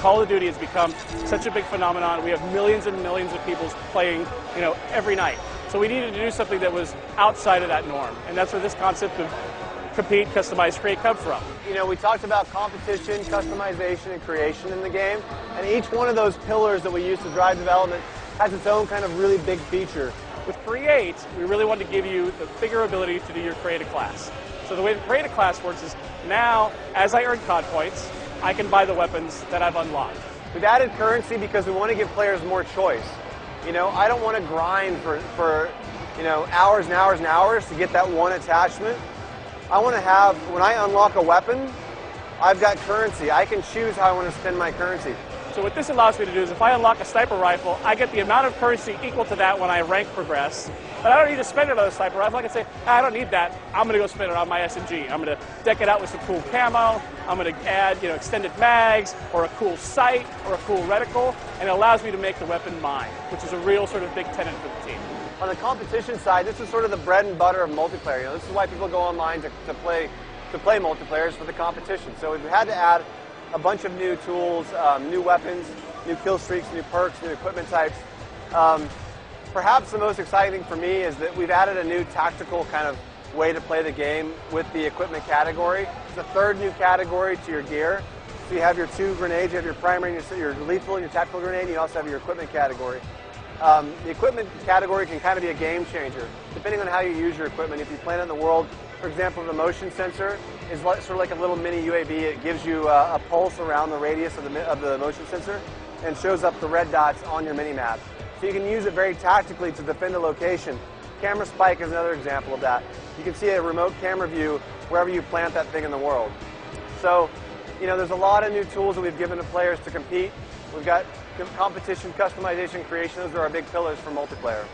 Call of Duty has become such a big phenomenon. We have millions and millions of people playing, you know, every night. So we needed to do something that was outside of that norm, and that's where this concept of compete, customize, create come from. You know, we talked about competition, customization, and creation in the game, and each one of those pillars that we use to drive development has its own kind of really big feature. With Create, we really want to give you the bigger ability to do your Create a Class. So the way the Create a Class works is now, as I earn COD points, I can buy the weapons that I've unlocked. We've added currency because we want to give players more choice. You know, I don't want to grind for, for you know, hours and hours and hours to get that one attachment. I want to have, when I unlock a weapon, I've got currency. I can choose how I want to spend my currency. So what this allows me to do is if I unlock a sniper rifle, I get the amount of currency equal to that when I rank progress. But I don't need to spend it on a sniper rifle. I can say, ah, I don't need that. I'm going to go spend it on my SMG. I'm going to deck it out with some cool camo. I'm going to add, you know, extended mags or a cool sight or a cool reticle, and it allows me to make the weapon mine, which is a real sort of big tenet for the team. On the competition side, this is sort of the bread and butter of multiplayer. You know, this is why people go online to, to play to play multiplayer for the competition. So we've had to add a bunch of new tools, um, new weapons, new kill streaks, new perks, new equipment types. Um, perhaps the most exciting thing for me is that we've added a new tactical kind of way to play the game with the equipment category. It's a third new category to your gear. So you have your two grenades, you have your primary, your, your lethal, and your tactical grenade, and you also have your equipment category. Um, the equipment category can kind of be a game changer, depending on how you use your equipment. If you plant it in the world, for example, the motion sensor is sort of like a little mini UAV. It gives you uh, a pulse around the radius of the, of the motion sensor and shows up the red dots on your mini map. So you can use it very tactically to defend a location. Camera spike is another example of that. You can see a remote camera view wherever you plant that thing in the world. So, you know, there's a lot of new tools that we've given to players to compete. We've got competition, customization, creation. Those are our big pillars for multiplayer.